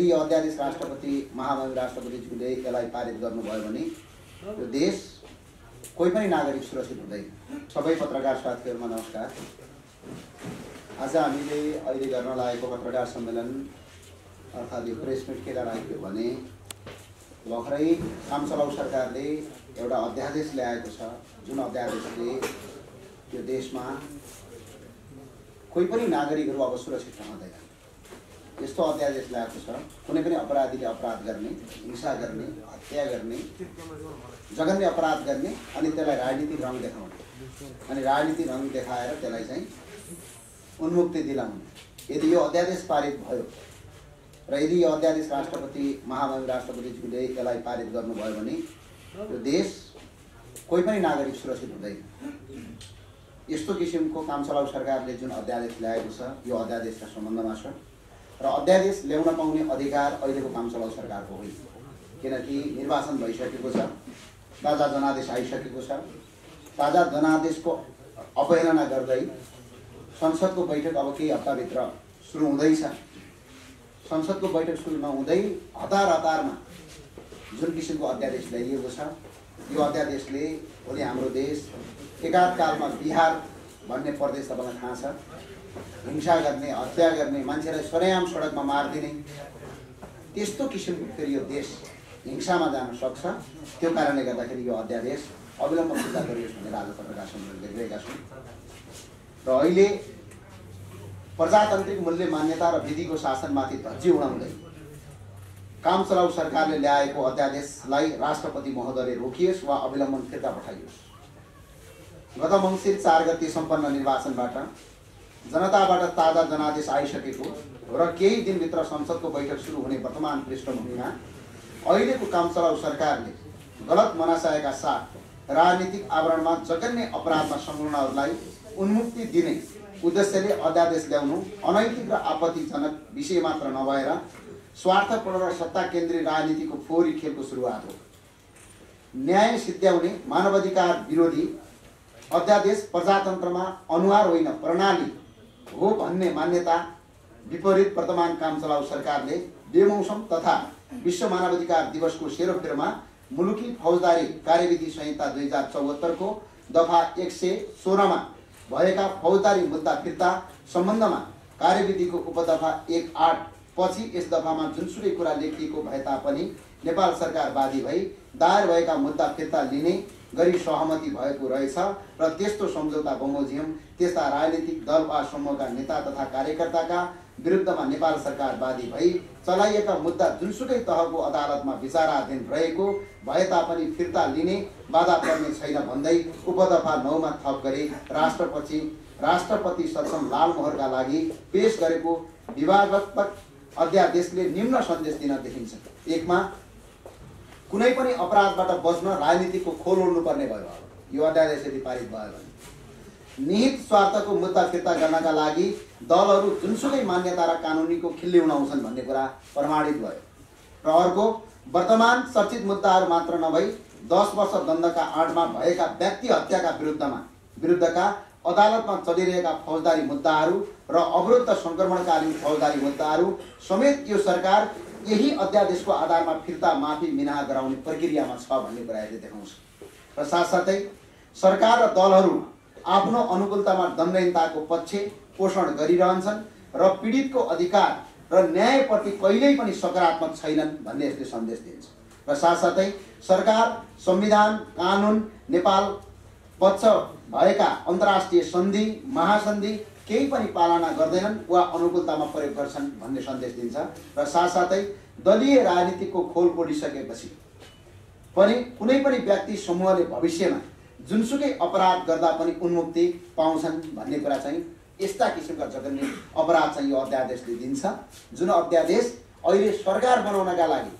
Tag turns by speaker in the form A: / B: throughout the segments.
A: यदि अध्यादेश राष्ट्रपति महामहिम राष्ट्रपतिज्यूले यसलाई पारित गर्नुभयो भने यो देश कोही पनि नागरिक सुरक्षित हुँदैन। सबै पत्रकार साथीहरूमा नमस्कार। आज हामीले अहिले गर्न लागेको पत्रकार सम्मेलन अर्थात् यो प्रेस मिट के राख्यो भने भर्खरै काम चलाउ सरकारले एउटा अध्यादेश ल्याएको छ जुन अध्यादेशले यो देशमा कोही पनि नागरिकहरू अब सुरक्षित रहँदैन। यस्तो अध्यादेश ल्याएको छ कुनै पनि अपराधीले अपराध गर्ने हिंसा गर्ने हत्या गर्ने जघन्य अपराध गर्ने अनि त्यसलाई राजनीतिक रङ देखाउने। अनि राजनीतिक रङ देखाएर त्यसलाई चाहिँ उन्मुक्ति दिलाउने। यदि यो अध्यादेश पारित भयो र यदि यो अध्यादेश राष्ट्रपति महामहिम राष्ट्रपतिज्यूले यसलाई पारित गर्नुभयो भने यो देश कोही पनि नागरिक सुरक्षित हुँदैन। यस्तो किसिमको काम चलाउ सरकारले जुन अध्यादेश ल्याएको छ यो अध्यादेशका सम्बन्धमा छ। र अध्यादेश ल्याउन पाउने अधिकार अहिलेको काम चलाउ सरकारको होइन। किनकि निर्वाचन भइसकेको छ ताजा जनादेश आइसकेको छ। ताजा जनादेशको अवहेलना गर्दै संसदको बैठक अब केही हप्ताभित्र सुरु हुँदैछ। संसदको बैठक सुरु नहुँदै हतार हतारमा जुन किसिमको अध्यादेश ल्याइएको छ यो अध्यादेशले भोलि हाम्रो देश एकाधकालमा बिहार भन्ने प्रदेश तपाईँलाई थाहा छ। हिंसा गर्ने हत्या गर्ने मान्छेलाई सरेआम सडकमा मारिदिने। त्यस्तो किसिमको फेरि यो देश हिंसामा जान सक्छ। त्यो कारणले गर्दाखेरि यो अध्यादेश अविलम्ब फिर्ता गरियोस् भनेर आज पत्रकार सम्मेलन गरिरहेका छौँ। र अहिले प्रजातान्त्रिक मूल्य मान्यता र विधिको शासनमाथि धज्जी उडाउँदै काम चलाउ सरकारले ल्याएको अध्यादेशलाई राष्ट्रपति महोदयले रोकियोस् वा अविलम्बन फिर्ता पठाइयोस्। गत मङ्सिर चार गति सम्पन्न निर्वाचनबाट जनताबाट ताजा जनादेश आइसकेको र केही दिनभित्र संसदको बैठक सुरु हुने वर्तमान पृष्ठभूमिमा अहिलेको काम चलाउ सरकारले गलत मनासाएका साथ राजनीतिक आवरणमा जघन्य अपराधमा संलग्नहरूलाई उन्मुक्ति दिने उद्देश्यले अध्यादेश ल्याउनु अनैतिक र आपत्तिजनक विषय मात्र नभएर स्वार्थपूर्ण र सत्ता केन्द्रीय राजनीतिको फोहोरी खेलको सुरुवात हो। न्याय सिद्ध्याउने मानवाधिकार विरोधी अध्यादेश प्रजातन्त्रमा अनुहार होइन प्रणाली हो भन्ने मान्यता विपरीत वर्तमान काम चलाउ सरकारले बेमौसम तथा विश्व मानवाधिकार दिवसको सेरोफेरोमा मुलुकी फौजदारी कार्यविधि संहिता दुई हजार चौहत्तरको दफा एक सय सोह्रमा भएका फौजदारी मुद्दा फिर्ता सम्बन्धमा कार्यविधिको उपदफा एक आठ पछि यस दफामा जुनसुकै कुरा लेखिएको भए तापनि नेपाल सरकार बाधी भई दायर भएका मुद्दा फिर्ता लिने गरी सहमति भएको रहेछ र त्यस्तो सम्झौता बमोजियम त्यस्ता राजनीतिक दल वा समूहका नेता तथा कार्यकर्ताका विरुद्धमा नेपाल सरकार बाधी भई चलाइएका मुद्दा जुनसुकै तहको अदालतमा विचाराधीन रहेको भए तापनि फिर्ता लिने बाधा पर्ने छैन भन्दै उपदफा नौमा थप गरे राष्ट्रपति राष्ट्रपति सक्षम लालमोहरका लागि पेश गरेको विवादात्मक अध्यादेशले निम्न सन्देश दिन देखिन्छ। एकमा कुनै पनि अपराधबाट बच्न राजनीतिको खोल ओढ्नुपर्ने भयो यो अध्यादेश यदि पारित भयो भने। निहित स्वार्थको मुद्दा फिर्ता गर्नका लागि दलहरू जुनसुकै मान्यता र कानुनीको खिल्ली उडाउँछन् भन्ने कुरा प्रमाणित भयो। र अर्को वर्तमान चर्चित मुद्दाहरू मात्र नभई दस वर्ष दण्डका आडमा भएका व्यक्ति हत्याका विरुद्धमा विरुद्धका अदालतमा चलिरहेका फौजदारी मुद्दाहरू र अवरुद्ध सङ्क्रमणकालीन फौजदारी मुद्दाहरू समेत यो सरकार यही अध्यादेशको आधारमा फिर्ता माफी मिना गराउने प्रक्रियामा छ भन्ने कुरा यसले देखाउँछ। र साथसाथै सरकार र दलहरू आफ्नो अनुकूलतामा दण्डहीनताको पक्ष पोषण गरिरहन्छन् र पीडितको अधिकार र न्यायप्रति कहिल्यै पनि सकारात्मक छैनन् भन्ने यसले सन्देश दिन्छ। र साथसाथै सरकार संविधान कानुन नेपाल पक्ष भएका अन्तर्राष्ट्रिय सन्धि महासन्धि केही पनि पालना गर्दैनन् वा अनुकूलतामा प्रयोग गर्छन् भन्ने सन्देश दिन्छ र साथसाथै दलीय राजनीतिको खोल पोडिसकेपछि पनि कुनै पनि व्यक्ति समूहले भविष्यमा जुनसुकै अपराध गर्दा पनि उन्मुक्ति पाउँछन् भन्ने कुरा चाहिँ यस्ता किसिमका जघन्य अपराध चाहिँ यो अध्यादेशले दिन्छ जुन अध्यादेश अहिले सरकार बनाउनका लागि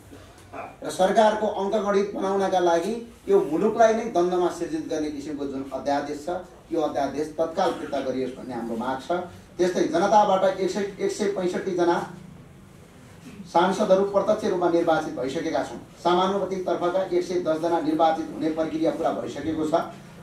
A: र सरकारको अङ्कगणित बनाउनका लागि यो मुलुकलाई नै दण्डमा सिर्जित गर्ने किसिमको जुन अध्यादेश छ यो अध्यादेश तत्काल फिर्ता गरियोस् भन्ने हाम्रो माग छ। त्यस्तै जनताबाट एक सय एक सय पैँसठीजना सांसदहरू प्रत्यक्ष रूपमा निर्वाचित भइसकेका छौँ। समानुपातिक तर्फका एक सय दसजना निर्वाचित हुने प्रक्रिया पुरा भइसकेको छ।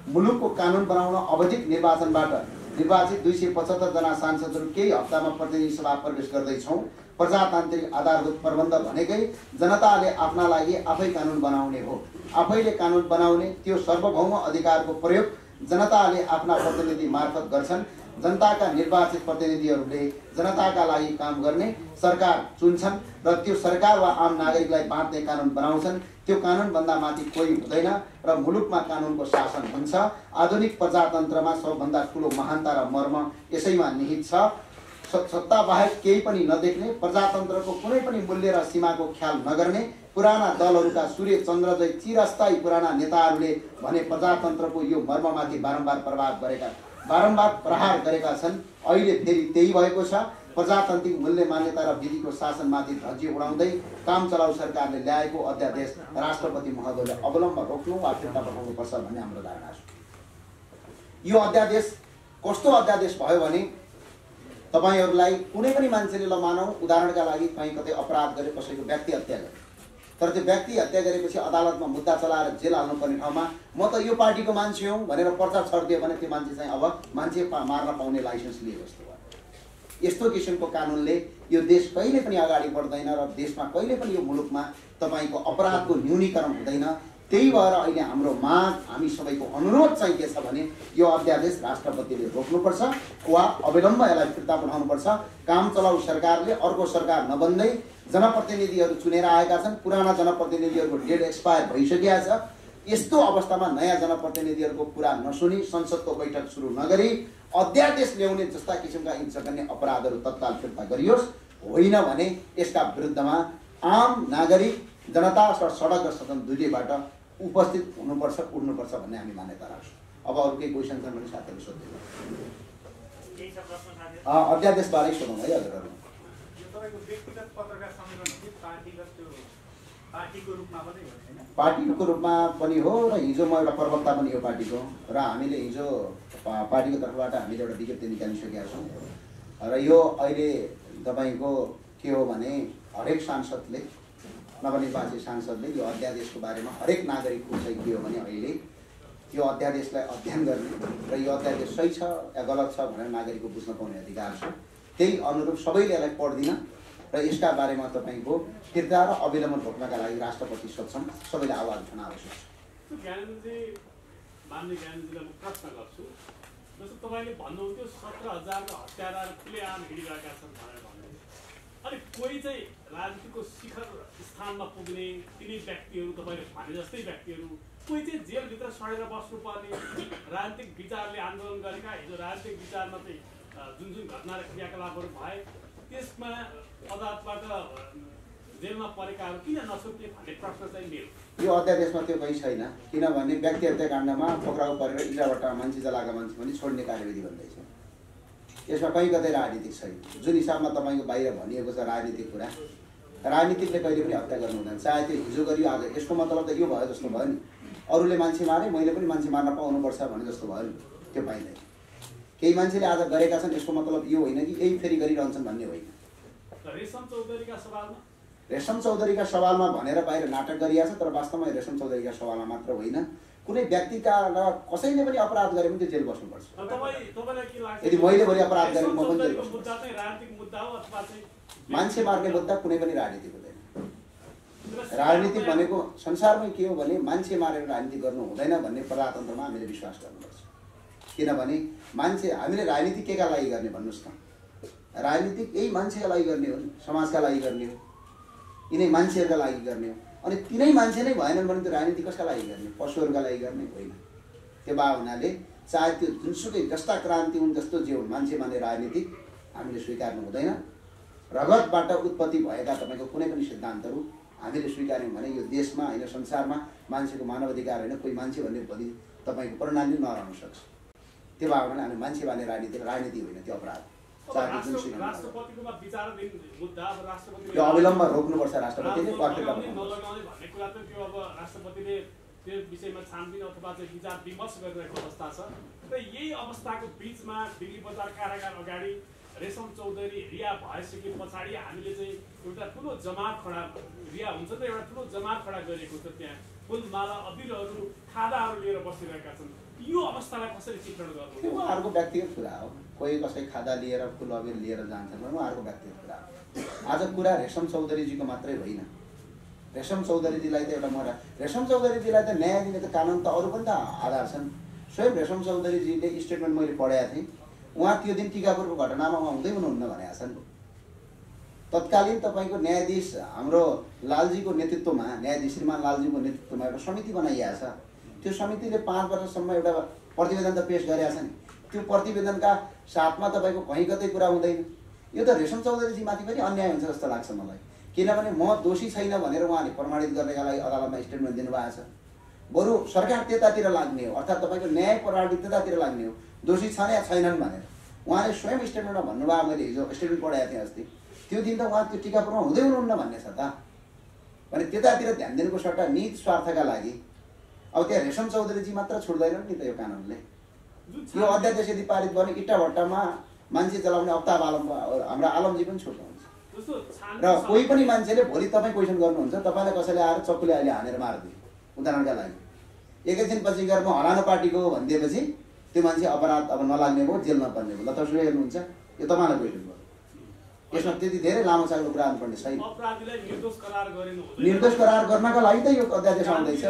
A: मुलुकको कानुन बनाउन अवधिक निर्वाचनबाट निर्वाचित दुई सय पचहत्तरजना सांसदहरू केही हप्तामा प्रतिनिधि सभा प्रवेश गर्दैछौँ। प्रजातान्त्रिक आधारभूत प्रबन्ध भनेकै जनताले आफ्ना लागि आफै कानुन बनाउने हो। आफैले कानुन बनाउने त्यो सार्वभौम अधिकारको प्रयोग जनताले आफ्ना प्रतिनिधि मार्फत गर्छन्। जनताका निर्वाचित प्रतिनिधिहरूले जनताका लागि काम गर्ने सरकार चुन्छन् र त्यो सरकार वा आम नागरिकलाई बाँध्ने कानुन बनाउँछन्। त्यो कानुनभन्दा माथि कोही हुँदैन र मुलुकमा कानुनको शासन हुन्छ। आधुनिक प्रजातन्त्रमा सबभन्दा ठुलो महानता र मर्म यसैमा निहित छ। सत्ता बाहेक केही पनि नदेख्ने प्रजातन्त्रको कुनै पनि मूल्य र सीमाको ख्याल नगर्ने पुराना दलहरूका सूर्य चन्द्रजय चिरस्थायी पुराना नेताहरूले भने प्रजातन्त्रको यो मर्ममाथि बारम्बार प्रभाव गरेका बारम्बार प्रहार गरेका छन्। अहिले फेरि त्यही भएको छ। प्रजातान्त्रिक मूल्य मान्यता र विधिको शासनमाथि धज्जी उडाउँदै काम चलाउ सरकारले ल्याएको अध्यादेश राष्ट्रपति महोदयले अवलम्ब रोक्नु वा फिर्ता पठाउनुपर्छ भन्ने हाम्रो धारणा छ। यो अध्यादेश कस्तो अध्यादेश भयो भने तपाईँहरूलाई कुनै पनि मान्छेले ल मानौ उदाहरणका लागि कहीँ कतै अपराध गरे कसैको व्यक्ति हत्या गरे। तर त्यो व्यक्ति हत्या गरेपछि अदालतमा मुद्दा चलाएर जेल हाल्नुपर्ने ठाउँमा म त यो पार्टीको मान्छे हुँ भनेर पर्चा छरिदियो भने त्यो मान्छे चाहिँ अब मान्छे मार्न पाउने लाइसेन्स लिए जस्तो भयो। यस्तो किसिमको कानुनले यो देश कहिले पनि अगाडि बढ्दैन र देशमा कहिले पनि यो मुलुकमा तपाईँको अपराधको न्यूनीकरण हुँदैन। त्यही भएर अहिले हाम्रो माग हामी सबैको अनुरोध चाहिँ के छ भने यो अध्यादेश राष्ट्रपतिले रोक्नुपर्छ वा अविलम्ब यसलाई फिर्ता पठाउनुपर्छ। काम चलाउ सरकारले अर्को सरकार नबन्दै जनप्रतिनिधिहरू चुनेर आएका छन् पुराना जनप्रतिनिधिहरूको डेट एक्सपायर भइसकेका छ। यस्तो अवस्थामा नयाँ जनप्रतिनिधिहरूको कुरा नसुनी संसदको बैठक सुरु नगरी अध्यादेश ल्याउने जस्ता किसिमका इन्सकन्ने अपराधहरू तत्काल फिर्ता गरियोस्। होइन भने यसका विरुद्धमा आम नागरिक जनता र सडक र सदन दुईबाट उपस्थित हुनुपर्छ उड्नुपर्छ भन्ने हामी मान्यता राख्छौँ। अब अरू केही क्वेसन छन् भने साथीहरू? सोध्दैन अध्यादेशबारे सोधौँ है हजुरहरू पार्टीको रूपमा पनि हो र हिजो म एउटा प्रवक्ता पनि हो पार्टीको र हामीले हिजो पार्टीको तर्फबाट हामीले एउटा विज्ञप्ति निकालिसकेका छौँ। र यो अहिले तपाईँको के हो भने हरेक सांसदले नवनिर्वाचित सांसदले यो अध्यादेशको बारेमा हरेक नागरिकको चाहिँ के हो भने अहिले यो अध्यादेशलाई अध्ययन गर्ने र यो अध्यादेश सही छ या गलत छ भनेर नागरिकको बुझ्न पाउने अधिकार छ। त्यही अनुरूप सबैले यसलाई पढ्दिनँ र यसका बारेमा तपाईँको फिर्ता र अविलम्बन रोक्नका लागि राष्ट्रपति सक्षम सबैले आवाज उठाउन आवश्यक छ।
B: तपाईँले भन्नुहुन्थ्यो सत्र हजारको हत्याराहरू खुलेआम हिँडिरहेका छन् भनेर। अनि कोही चाहिँ राजनीतिको शिखर स्थानमा पुग्ने तिनै व्यक्तिहरू तपाईँले भने जस्तै व्यक्तिहरू कोही चाहिँ जेलभित्र सडेर बस्नुपर्ने राजनीतिक विचारले आन्दोलन गरेका हिजो राजनीतिक विचारमा चाहिँ जुन जुन घटना र क्रियाकलापहरू भए त्यसमा अदालतबाट जेलमा परेकाहरू किन नछुट्ने भन्ने प्रश्न चाहिँ मेरो
A: यो अध्यादेशमा त्यो कहीँ छैन किनभने व्यक्ति हत्याकाण्डमा पक्राउ परेर इलाबाट मान्छे जलाएका मान्छे पनि छोड्ने कार्यविधि भन्दैछ यसमा कहीँ कतै राजनीतिक छैन जुन हिसाबमा तपाईँको बाहिर भनिएको छ राजनीतिक कुरा राजनीतिकले कहिले पनि हत्या गर्नु हुँदैन। चाहे त्यो हिजो गरियो आज यसको मतलब त यो भयो जस्तो भयो नि। अरूले मान्छे मारे मैले पनि मान्छे मार्न पाउनुपर्छ भने जस्तो भयो नि त्यो पाइँदैन केही मान्छेले आज गरेका छन् यसको मतलब यो होइन कि यही फेरि गरिरहन्छन् भन्ने होइन। रेशम चौधरीका सवालमा? भनेर बाहिर नाटक गरिएको छ तर वास्तवमा रेशम चौधरीका सवालमा मात्र होइन। कुनै व्यक्तिका कसैले पनि अपराध गरे पनि त्यो जेल बस्नुपर्छ। यदि मैले भने अपराध गरेँ म पनि जेल मान्छे मार्ने मुद्दा कुनै पनि राजनीति हुँदैन। राजनीति भनेको संसारमै के हो भने मान्छे मारेर राजनीति गर्नु हुँदैन भन्ने प्रजातन्त्रमा हामीले विश्वास गर्नुपर्छ। किनभने मान्छे हामीले राजनीति के का लागि गर्ने भन्नुहोस् त राजनीति यही मान्छेका लागि गर्ने हो समाजका लागि गर्ने हो। यिनै मान्छेहरूका लागि गर्ने हो। अनि तिनै मान्छे नै भएनन् भने त्यो राजनीति कसका लागि गर्ने? पशुहरूका लागि गर्ने होइन। त्यो भए हुनाले चाहे त्यो जुनसुकै जस्ता क्रान्ति हुन् जस्तो जे हुन् मान्छे माने राजनीति हामीले स्वीकार्नु हुँदैन। रगतबाट उत्पत्ति भएका तपाईँको कुनै पनि सिद्धान्तहरू हामीले स्वीकार्यौँ भने यो देशमा होइन संसारमा मान्छेको मानव अधिकार होइन कोही मान्छे भन्ने भोलि तपाईँको प्रणाली नरहन सक्छ। त्यो भने हामी मान्छे माने राजनीति राजनीति होइन त्यो अपराध। त्यो अविलम्ब रोक्नुपर्छ राष्ट्रपतिले
B: राष्ट्रपतिले त्यो विषयमा छानबिन अथवा चाहिँ विचार विमर्श गरिरहेको अवस्था छ। र यही अवस्थाको बिचमा दिल्ली बजार कारागार अगाडि रेशम चौधरी रिया भइसके पछाडि हामीले चाहिँ एउटा ठुलो जमात खडा रिया हुन्छ त एउटा ठुलो जमात खडा गरिएको छ त्यहाँ। फुलमाला अबिरहरू खादाहरू लिएर बसिरहेका छन्। यो अवस्थालाई कसरी चित्रण गर्नु?
A: उहाँहरूको व्यक्तिगत कुरा हो। कोही कसै खादा लिएर फुल अबिर लिएर जान्छन् भने उहाँहरूको व्यक्तिगत कुरा हो। आज कुरा रेशम चौधरीजीको मात्रै होइन। रेशम चौधरीजीलाई त एउटा मरा रेशम चौधरीजीलाई त न्याय दिने त कानुन त अरू पनि त आधार छन्। स्वयं रेशम चौधरीजीले स्टेटमेन्ट मैले पढाएको थिएँ। उहाँ त्यो दिन टिकापुरको घटनामा उहाँ हुँदै हुनुहुन्न भनेका छन्। तत्कालीन तपाईँको न्यायाधीश हाम्रो लालजीको नेतृत्वमा न्यायाधीश श्रीमान लालजीको नेतृत्वमा एउटा समिति बनाइएको छ। त्यो समितिले पाँच वर्षसम्म एउटा प्रतिवेदन त पेस गरेका नि त्यो प्रतिवेदनका साथमा तपाईँको कहीँ कतै कुरा हुँदैन। यो त रेशम चौधरीजीमाथि पनि अन्याय हुन्छ जस्तो लाग्छ मलाई। किनभने म दोषी छैन भनेर उहाँले प्रमाणित गर्नका लागि अदालतमा स्टेटमेन्ट दिनुभएको छ। बरु सरकार त्यतातिर लाग्ने हो अर्थात् तपाईँको न्याय प्रणाली त्यतातिर लाग्ने हो। दोषी छन् या छैनन् भनेर। उहाँले स्वयं स्टेटमेन्टमा भन्नुभयो मैले हिजो स्टेटमेन्ट पढाएको थिएँ अस्ति। त्यो दिन त उहाँ त्यो टिकापुरमा हुँदै हुनुहुन्न भन्ने छ त। भने त्यतातिर ध्यान दिनुको सट्टा निज स्वार्थका लागि अब त्यहाँ रेशम चौधरीजी मात्र छोड्दैनन् नि त यो कानुनले। यो अध्यादेश यदि पारित गर्ने इट्टा भट्टामा मान्छे चलाउने अवताब आलम हाम्रो आलमजी पनि छुट्नुहुन्छ र कोही पनि मान्छेले भोलि तपाईँ क्वेसन गर्नुहुन्छ तपाईँलाई कसैले आएर चक्कुले अहिले हानेर मारिदियो उदाहरणका लागि। एकैछिनपछि गएर म हरानो पार्टीको भनिदिएपछि त्यो मान्छे अपराध अब नलाग्ने भयो जेल नपर्ने भयो। ल तपाईँ हेर्नुहुन्छ यो तपाईँलाई क्वेसन भयो यसमा त्यति धेरै लामो सागको कुरा आउनुपर्ने छैन।
B: निर्दोष करार
A: गर्नका लागि त यो अध्यादेश आउँदैछ।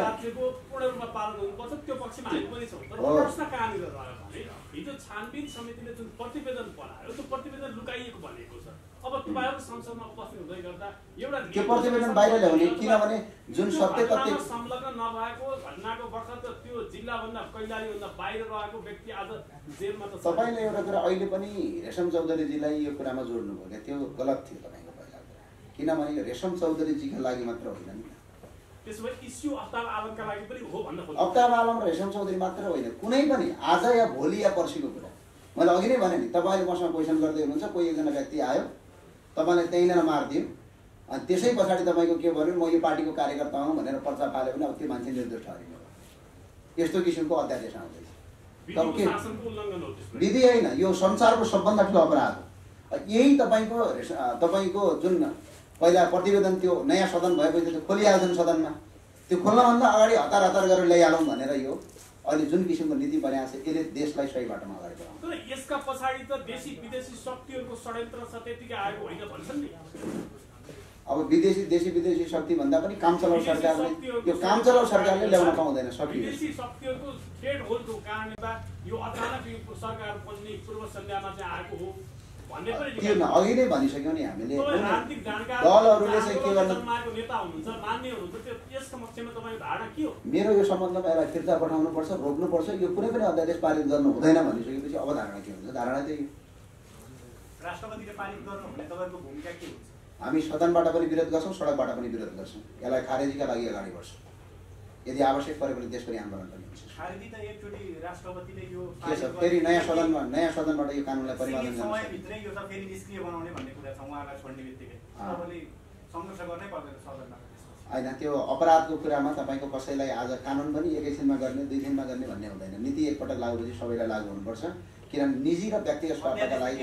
B: पूर्ण रूपमा पालन गर्नुपर्छ त्यो पक्षमा हामी पनि छौँ। तर। प्रश्न कहाँनिर रह्यो भने हिजो छानबिन समितिले जुन प्रतिवेदन बनायो त्यो प्रतिवेदन लुकाइएको भनेको छ। अब तपाईँहरू संसदमा उपस्थित हुँदै गर्दा एउटा
A: त्यो प्रतिवेदन बाहिर ल्याउने किनभने जुन
B: त्यो
A: सत्य तथ्य
B: संलग्न नभएको घटनाको बखत त्यो जिल्लाभन्दा कैलालीभन्दा बाहिर रहेको व्यक्ति आज जेलमा त।
A: तपाईँले एउटा कुरा अहिले पनि रेशम चौधरीजीलाई यो कुरामा जोड्नु भयो क्या? त्यो गलत थियो तपाईँको पहिला कुरा। किनभने रेशम चौधरीजीका लागि मात्र होइन
B: अवतार
A: आलम र रेशम चौधरी मात्र होइन कुनै पनि आज या भोलि या पर्सिको कुरा। मैले अघि नै भने नि तपाईँले मसँग क्वेसन गर्दै हुनुहुन्छ कोही एकजना व्यक्ति आयो तपाईँले त्यहीँनिर मारिदियो अनि त्यसै पछाडि तपाईँको के भन्यो म यो पार्टीको कार्यकर्ता हुँ भनेर पर्चा पाल्यो भने अब त्यो मान्छे निर्दोष ठहरिने यस्तो किसिमको अध्यादेश आउँदैछ।
B: विधिको
A: के- विधि होइन यो संसारको सबभन्दा ठुलो अपराध हो। यही तपाईँको तपाईँको जुन पहिला प्रतिवेदन त्यो नयाँ सदन भएपछि त्यो खोलिहाल्छन् सदनमा। त्यो खोल्नभन्दा अगाडि हतार हतार गरेर ल्याइहालौँ भनेर यो अहिले जुन किसिमको नीति बनाएको छ यसले देशलाई सही बाटोमा अगाडि बढाउँछ
B: यसका पछाडि त देशी विदेशी शक्तिहरूको षड्यन्त्र छ त्यतिकै आएको होइन भन्छन् नि।
A: अब विदेशी देशी विदेशी शक्ति भन्दा पनि काम चलाउ सरकारले यो काम चलाउ सरकारले ल्याउन पाउँदैन सकियो
B: विदेशी शक्तिहरूको ट्रेड होलको कारणले यो अचानक यो सरकार बन्ने पूर्व सन्ध्यामा चाहिँ आएको हो।
A: त्यो अघि नै भनिसक्यौँ नि हामीले। दलहरूले चाहिँ के गर्न मेरो यो सम्बन्धमा यसलाई फिर्ता पठाउनुपर्छ रोक्नुपर्छ यो कुनै पनि अध्यादेश पारित गर्नु हुँदैन भनिसकेपछि अवधारणा के हुन्छ? धारणा
C: हुन्छ?
A: हामी सदनबाट पनि विरोध गर्छौँ सडकबाट पनि विरोध गर्छौँ। यसलाई खारेजीका लागि अगाडि बढ्छौँ। यदि आवश्यक पऱ्यो भने आन्दोलन पनि हुन्छ के छ? फेरि नयाँ सदनमा नयाँ सदनबाट यो कानुनलाई परिवर्तन। होइन त्यो अपराधको कुरामा तपाईँको कसैलाई आज कानुन पनि एकैछिनमा गर्ने दुई दिनमा गर्ने भन्ने हुँदैन। नीति एकपटक लागु भएपछि सबैलाई लागु हुनुपर्छ। किनभने निजी र व्यक्तिगत स्वार्थका लागि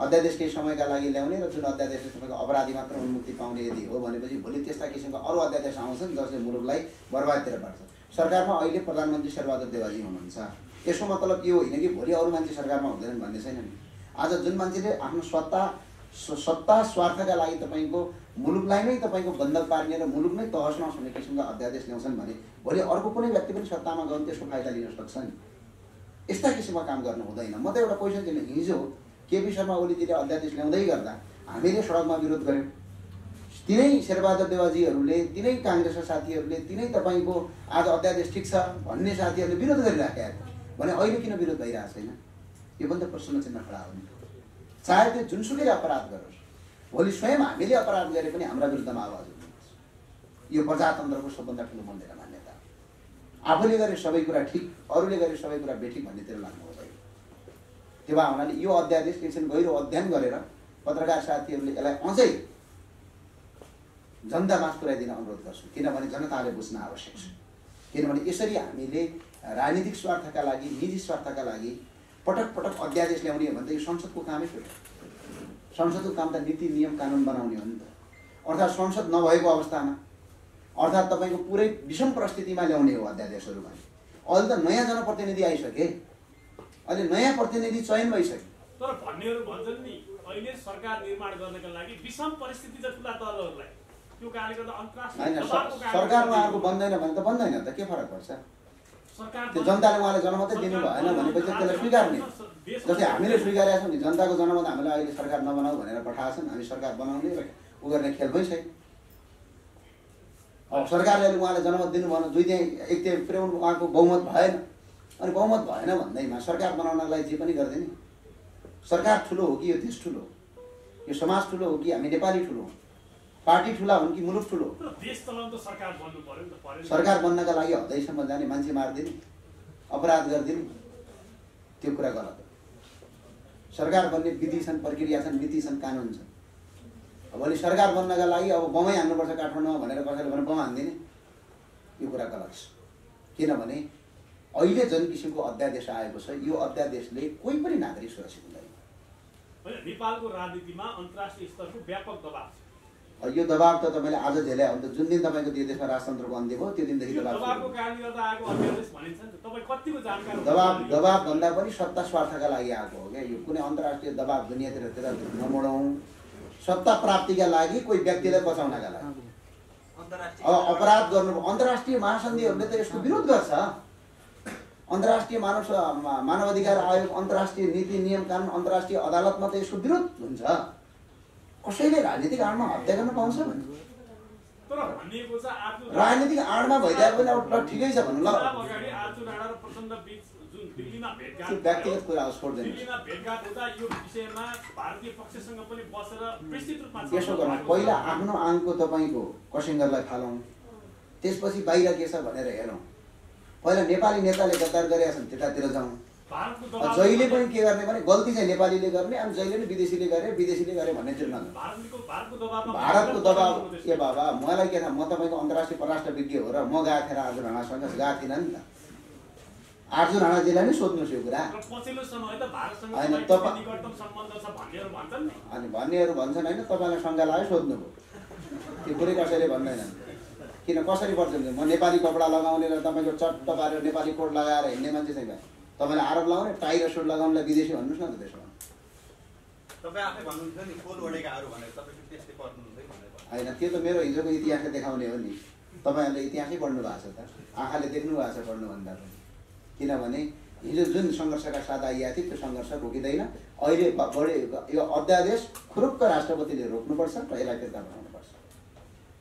A: अध्यादेश केही समयका लागि ल्याउने र जुन अध्यादेशले तपाईँको अपराधी मात्र उन्मुक्ति पाउने यदि हो भनेपछि भोलि त्यस्ता किसिमको अरू अध्यादेश आउँछन् जसले मुलुकलाई बर्बादतिर पार्छ। सरकारमा अहिले प्रधानमन्त्री शेरबहादुर देवाजी हुनुहुन्छ। यसको मतलब यो होइन कि भोलि अरू मान्छे सरकारमा हुँदैनन् भन्ने छैन नि। आज जुन मान्छेले आफ्नो सत्ता सत्ता स्वार्थका लागि तपाईँको मुलुकलाई नै तपाईँको बन्धक पार्ने र मुलुक नै तहस नहोस् भन्ने किसिमका अध्यादेश ल्याउँछन् भने भोलि अर्को कुनै व्यक्ति पनि सत्तामा गयो त्यसको फाइदा लिन सक्छ नि। यस्ता किसिमका काम गर्नु हुँदैन। म त एउटा क्वेसन दिन हिजो केपी शर्मा ओलीजीले अध्यादेश ल्याउँदै गर्दा हामीले सडकमा विरोध गऱ्यौँ। तिनै शेरबहादुर देवाजीहरूले तिनै काङ्ग्रेसका साथीहरूले तिनै तपाईँको आज अध्यादेश ठिक छ भन्ने साथीहरूले विरोध गरिराखेका भने अहिले किन विरोध भइरहेको छैन? यो पनि त प्रश्न चिन्ह खडा हो नि चाहे त्यो जुनसुकै अपराध गरोस्। भोलि स्वयं हामीले अपराध गरे पनि हाम्रा विरुद्धमा आवाज उठ्नुपर्छ यो प्रजातन्त्रको सबभन्दा ठुलो मूल्य र मान्यता। आफूले गरे सबै कुरा ठिक अरूले गरे सबै कुरा बेठिक भन्नेतिर लाग्नु हुँदैन। त्यो भए हुनाले यो अध्यादेश एकछिन गहिरो अध्ययन गरेर पत्रकार साथीहरूले यसलाई अझै जनतामा पुर्याइदिन अनुरोध गर्छु। किनभने जनताले बुझ्न आवश्यक छ। किनभने यसरी हामीले राजनीतिक स्वार्थका लागि निजी स्वार्थका लागि पटक पटक अध्यादेश ल्याउने हो भने त यो संसदको कामै थियो संसदको काम त नीति नियम कानुन बनाउने हो नि त। अर्थात् संसद नभएको अवस्थामा अर्थात् तपाईँको पुरै विषम परिस्थितिमा ल्याउने हो अध्यादेशहरू भने। अहिले त नयाँ जनप्रतिनिधि आइसके। अहिले नयाँ प्रतिनिधि चयन भइसक्यो
B: तर भन्नेहरू भन्छन् नि अहिले सरकार निर्माण गर्नका लागि विषम परिस्थिति
A: होइन सरकार उहाँहरूको बन्दैन भने त बन्दैन त के फरक पर्छ? त्यो जनताले उहाँलाई जनमतै दिनु भएन भनेपछि त्यसलाई स्वीकार्ने। जस्तै हामीले स्वीकारेका छौँ नि जनताको जनमत हामीलाई अहिले सरकार नबनाऊ भनेर पठाएको छन् हामी सरकार बनाउने र उ गर्ने खेलमै छैन। अब सरकारले अहिले उहाँलाई जनमत दिनु भएन दुई त्यहाँ एक त्यहाँ पुर्याउनु उहाँको बहुमत भएन। अनि बहुमत भएन भन्दैमा सरकार बनाउनको लागि जे पनि गरिदिने। सरकार ठुलो हो कि यो देश ठुलो हो? यो समाज ठुलो हो कि हामी नेपाली ठुलो हो? पार्टी ठुला हुन् कि मुलुक ठुलो?
B: सरकार
A: बन्नका लागि हदैसम्म जाने मान्छे मारिदिने अपराध गरिदिने त्यो कुरा गलत हो। सरकार बन्ने विधि छन् प्रक्रिया छन् नीति छन् कानुन छन्। अब भोलि सरकार बन्नका लागि अब बमै हान्नुपर्छ काठमाडौँमा भनेर कसैले भने बम हानिदिने यो कुरा गलत छ। किनभने अहिले जुन किसिमको अध्यादेश आएको छ यो अध्यादेशले कोही पनि नागरिक सुरक्षित हुँदैन।
B: नेपालको राजनीतिमा अन्तर्राष्ट्रिय स्तरको व्यापक दबाव छ।
A: यो दबाब त तपाईँले आज झेल्या हो। भने त जुन दिन तपाईँको यो देशमा राजतन्त्रको अन्त्य भयो त्यो दिनदेखि दबाब दबाब दबाब भन्दा पनि सत्ता स्वार्थका लागि आएको हो क्या। यो कुनै अन्तर्राष्ट्रिय दबाब दुनियाँतिर तिर नमोडौँ सत्ता प्राप्तिका लागि कोही व्यक्तिलाई बचाउनका लागि। अब अपराध गर्नु अन्तर्राष्ट्रिय महासन्धिहरूले त यसको विरोध गर्छ। अन्तर्राष्ट्रिय मानव मानव अधिकार आयोग अन्तर्राष्ट्रिय नीति नियम कानुन अन्तर्राष्ट्रिय अदालतमा त यसको विरोध हुन्छ। कसैले राजनीतिक आडमा हत्या गर्न पाउँछ भने। राजनीतिक आडमा भइदिएको पनि अब ठिकै छ भन्नु ल। व्यक्तिगत कुरा हो,
B: छलफल
A: गर्नु। पहिला आफ्नो आङको तपाईँको कसिङ्गरलाई फालौँ। त्यसपछि बाहिर के छ भनेर हेरौँ। पहिला नेपाली नेताले गद्दार गरेका छन् त्यतातिर जाउँ। जहिले पनि के गर्ने भने गल्ती चाहिँ नेपालीले गर्ने अनि जहिले पनि विदेशीले गरे विदेशीले गरे भन्नेतिर नजाउँ
B: भारतको भारतको
A: दबाब। ए बाबा मलाई के थाहा म तपाईँको अन्तर्राष्ट्रिय परराष्ट्र विज्ञ हो र म गएको थिएँ अर्जुन राणासँग गएको थिइनँ नि त। अर्जुन राणाजीलाई नै सोध्नुहोस् यो कुरा। होइन, तपाईँ- अनि भन्नेहरू भन्छन् होइन तपाईँलाई शङ्का लाग्यो सोध्नुभयो त्यो कुरै कसैले भन्दैनन् किन कसरी पर्छ? म नेपाली कपडा लगाउने र तपाईँको चट्ट पारेर नेपाली कोट लगाएर हिँड्ने मान्छे चाहिँ तपाईँलाई आरोप लगाउने टाई र सुट लगाउनेलाई विदेशी भन्नुहोस् न त त्यसो होइन त्यो त मेरो हिजोको इतिहासले देखाउने हो नि। तपाईँहरूले इतिहासै पढ्नु भएको छ त। आँखाले देख्नु भएको छ पढ्नुभन्दा पनि। किनभने हिजो जुन सङ्घर्षका साथ आइएको थियो त्यो सङ्घर्ष रोकिँदैन अहिले बढी यो अध्यादेश खुरुक्क राष्ट्रपतिले रोक्नुपर्छ र यसलाई फिर्ता बनाउनुपर्छ।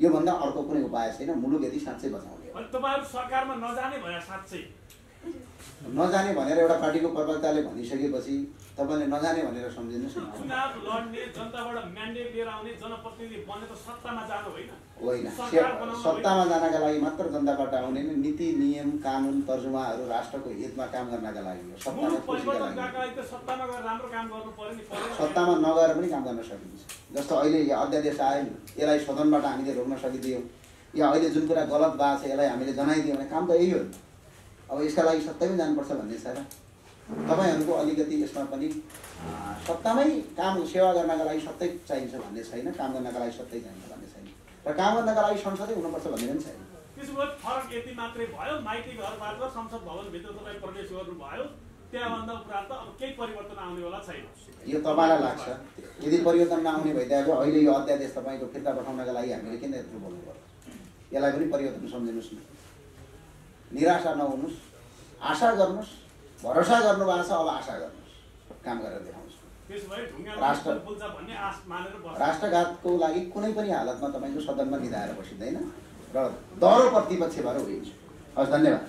A: योभन्दा अर्को कुनै उपाय छैन। मुलुक यदि साँच्चै बचाउने
B: तपाईँहरू सरकारमा नजाने भए साँच्चै।
A: नजाने भनेर एउटा पार्टीको प्रवक्ताले भनिसकेपछि तपाईँले नजाने भनेर सम्झिनुहोस् न।
B: चुनाव लड्ने जनताबाट म्यान्डेट लिएर आउने जनप्रतिनिधि त सत्तामा जानु होइन।
A: होइन। सत्तामा जानका लागि मात्र जनताबाट आउने नि नीति नियम कानुन तर्जुमाहरू राष्ट्रको हितमा काम गर्नका लागि हो। सत्तामा नगएर पनि काम गर्न सकिन्छ। जस्तो अहिले यो अध्यादेश आयो नि यसलाई सदनबाट हामीले रोक्न सकिदियौँ। या अहिले जुन कुरा गलत भएको छ यसलाई हामीले जनाइदियौँ भने काम त यही हो नि। अब यसका लागि सत्तैमै जानुपर्छ भन्ने छ र तपाईँहरूको अलिकति यसमा पनि सत्तामै काम सेवा गर्नका लागि सत्तै चाहिन्छ भन्ने छैन काम गर्नका लागि सत्तै चाहिन्छ भन्ने छैन र काम गर्नका लागि संसदै हुनुपर्छ भन्ने पनि छैन
B: त्यसो भए फरक यति मात्रै भयो माइती घरबाट संसद भवनभित्र तपाईँ प्रवेश गर्नुभयो त्यहाँभन्दा उपरान्त अब केही परिवर्तन आउनेवाला छैन
A: यो तपाईँलाई लाग्छ यदि परिवर्तन नआउने भइदियो अहिले यो अध्यादेश तपाईँको फिर्ता पठाउनका लागि हामीले किन यत्रो बोल्नु पर्यो यसलाई पनि परिवर्तन सम्झिनुहोस् न निराशा नहुनुहोस् आशा गर्नुहोस् भरोसा गर्नुभएको छ अब आशा गर्नुहोस् काम गरेर
B: ढुङ्गा
A: राष्ट्र- राष्ट्रघातको लागि कुनै पनि हालतमा तपाईँको सदनमा निधाएर बसिँदैन। र दह्रो प्रतिपक्ष भएर उभिन्छ। हस्
B: धन्यवाद।